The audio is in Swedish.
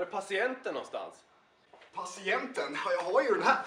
Var är patienten någonstans? Patienten? Ja, jag har ju den här.